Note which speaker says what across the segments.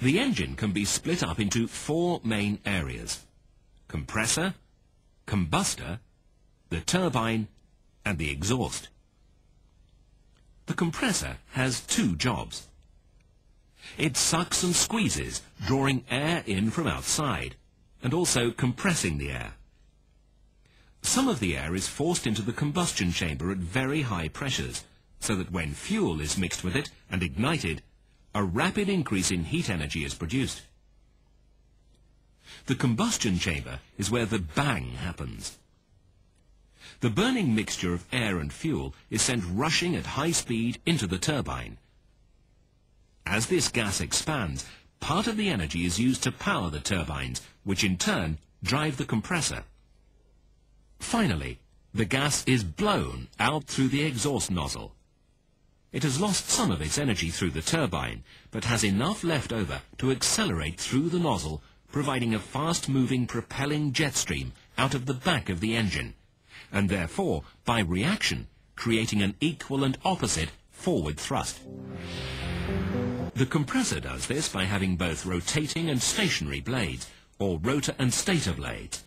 Speaker 1: The engine can be split up into four main areas. Compressor, combustor, the turbine and the exhaust. The compressor has two jobs. It sucks and squeezes, drawing air in from outside, and also compressing the air. Some of the air is forced into the combustion chamber at very high pressures, so that when fuel is mixed with it and ignited, a rapid increase in heat energy is produced. The combustion chamber is where the bang happens. The burning mixture of air and fuel is sent rushing at high speed into the turbine. As this gas expands, part of the energy is used to power the turbines, which in turn drive the compressor. Finally, the gas is blown out through the exhaust nozzle. It has lost some of its energy through the turbine, but has enough left over to accelerate through the nozzle, providing a fast-moving propelling jet stream out of the back of the engine, and therefore, by reaction, creating an equal and opposite forward thrust. The compressor does this by having both rotating and stationary blades, or rotor and stator blades.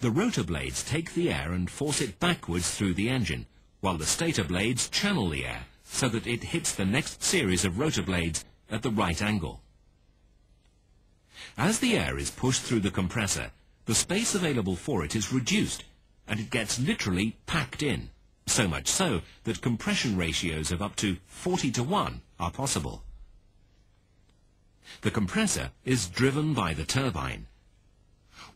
Speaker 1: The rotor blades take the air and force it backwards through the engine, while the stator blades channel the air so that it hits the next series of rotor blades at the right angle. As the air is pushed through the compressor, the space available for it is reduced, and it gets literally packed in, so much so that compression ratios of up to 40 to 1 are possible. The compressor is driven by the turbine.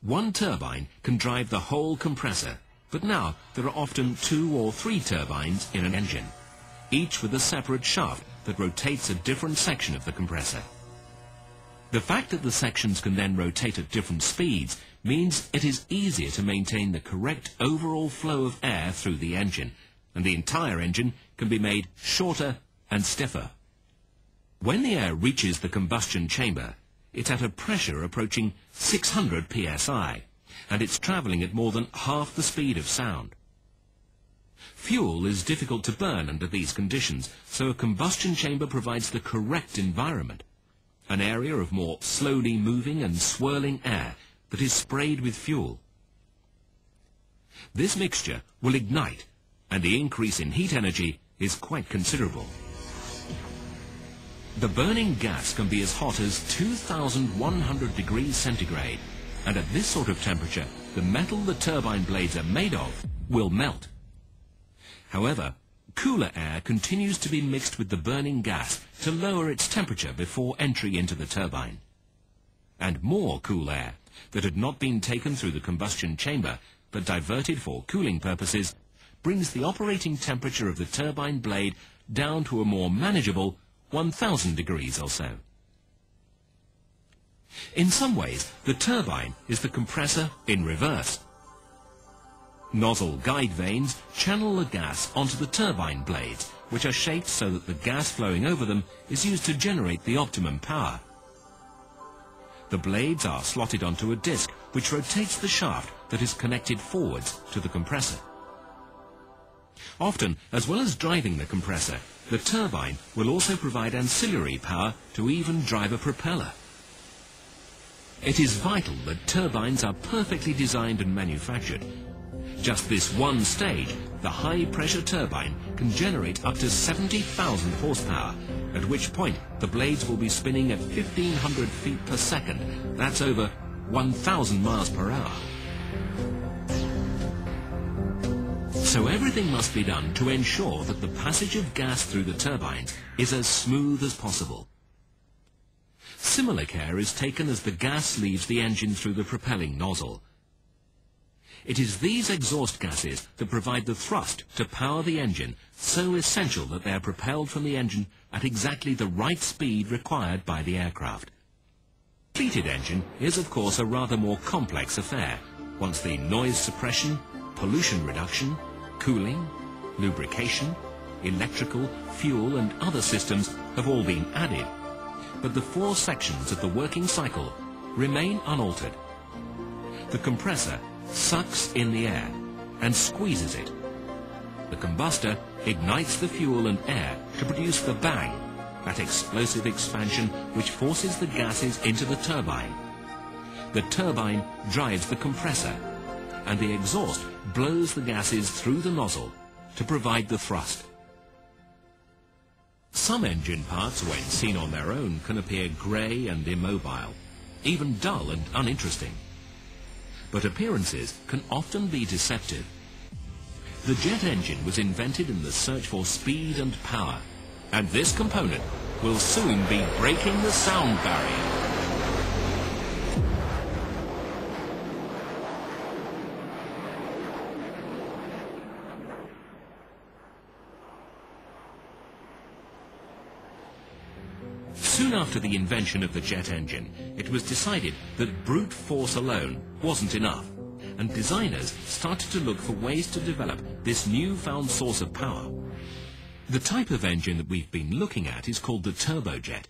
Speaker 1: One turbine can drive the whole compressor, but now there are often two or three turbines in an engine each with a separate shaft that rotates a different section of the compressor. The fact that the sections can then rotate at different speeds means it is easier to maintain the correct overall flow of air through the engine, and the entire engine can be made shorter and stiffer. When the air reaches the combustion chamber, it's at a pressure approaching 600 psi, and it's travelling at more than half the speed of sound. Fuel is difficult to burn under these conditions, so a combustion chamber provides the correct environment. An area of more slowly moving and swirling air that is sprayed with fuel. This mixture will ignite, and the increase in heat energy is quite considerable. The burning gas can be as hot as 2,100 degrees centigrade, and at this sort of temperature, the metal the turbine blades are made of will melt. However, cooler air continues to be mixed with the burning gas to lower its temperature before entry into the turbine. And more cool air that had not been taken through the combustion chamber but diverted for cooling purposes brings the operating temperature of the turbine blade down to a more manageable 1000 degrees or so. In some ways, the turbine is the compressor in reverse. Nozzle guide vanes channel the gas onto the turbine blades, which are shaped so that the gas flowing over them is used to generate the optimum power. The blades are slotted onto a disc which rotates the shaft that is connected forwards to the compressor. Often, as well as driving the compressor, the turbine will also provide ancillary power to even drive a propeller. It is vital that turbines are perfectly designed and manufactured just this one stage, the high-pressure turbine can generate up to 70,000 horsepower, at which point the blades will be spinning at 1,500 feet per second. That's over 1,000 miles per hour. So everything must be done to ensure that the passage of gas through the turbines is as smooth as possible. Similar care is taken as the gas leaves the engine through the propelling nozzle. It is these exhaust gases that provide the thrust to power the engine, so essential that they are propelled from the engine at exactly the right speed required by the aircraft. A completed engine is of course a rather more complex affair, once the noise suppression, pollution reduction, cooling, lubrication, electrical, fuel and other systems have all been added. But the four sections of the working cycle remain unaltered. The compressor sucks in the air and squeezes it. The combustor ignites the fuel and air to produce the bang, that explosive expansion which forces the gases into the turbine. The turbine drives the compressor, and the exhaust blows the gases through the nozzle to provide the thrust. Some engine parts, when seen on their own, can appear grey and immobile, even dull and uninteresting. But appearances can often be deceptive. The jet engine was invented in the search for speed and power, and this component will soon be breaking the sound barrier. Soon after the invention of the jet engine, it was decided that brute force alone wasn't enough, and designers started to look for ways to develop this newfound source of power. The type of engine that we've been looking at is called the turbojet.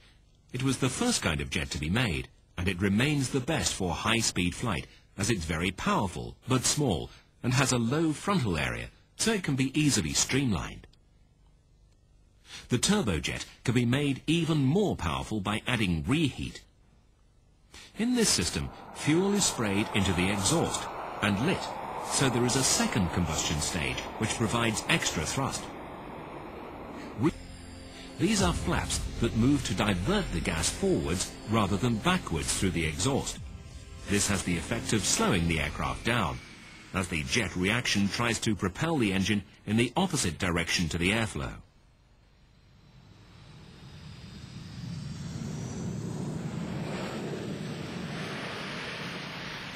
Speaker 1: It was the first kind of jet to be made, and it remains the best for high-speed flight, as it's very powerful, but small, and has a low frontal area, so it can be easily streamlined. The turbojet can be made even more powerful by adding reheat. In this system, fuel is sprayed into the exhaust and lit, so there is a second combustion stage which provides extra thrust. These are flaps that move to divert the gas forwards rather than backwards through the exhaust. This has the effect of slowing the aircraft down, as the jet reaction tries to propel the engine in the opposite direction to the airflow.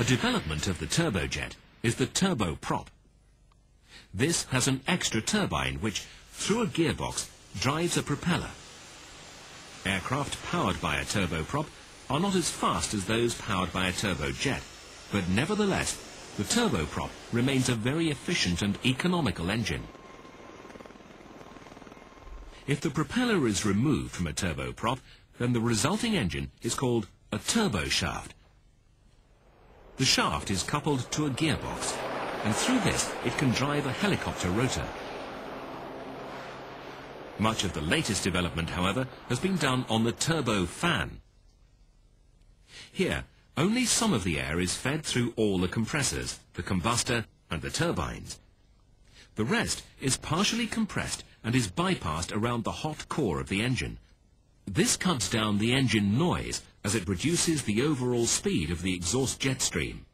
Speaker 1: A development of the turbojet is the turboprop. This has an extra turbine which, through a gearbox, drives a propeller. Aircraft powered by a turboprop are not as fast as those powered by a turbojet, but nevertheless, the turboprop remains a very efficient and economical engine. If the propeller is removed from a turboprop, then the resulting engine is called a turboshaft the shaft is coupled to a gearbox, and through this it can drive a helicopter rotor. Much of the latest development, however, has been done on the turbo fan. Here, only some of the air is fed through all the compressors, the combustor and the turbines. The rest is partially compressed and is bypassed around the hot core of the engine. This cuts down the engine noise as it reduces the overall speed of the exhaust jet stream.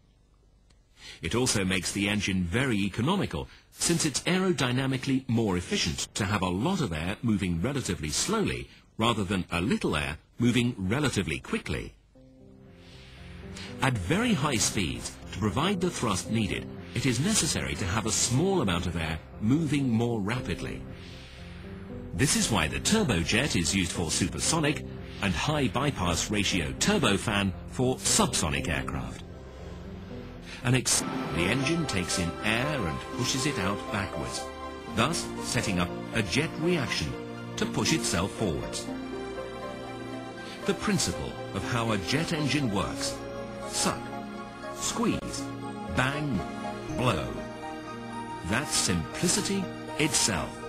Speaker 1: It also makes the engine very economical, since it's aerodynamically more efficient to have a lot of air moving relatively slowly, rather than a little air moving relatively quickly. At very high speeds, to provide the thrust needed, it is necessary to have a small amount of air moving more rapidly. This is why the turbojet is used for supersonic and high bypass ratio turbofan for subsonic aircraft. An ex the engine takes in air and pushes it out backwards, thus setting up a jet reaction to push itself forwards. The principle of how a jet engine works, suck, squeeze, bang, blow. That's simplicity itself.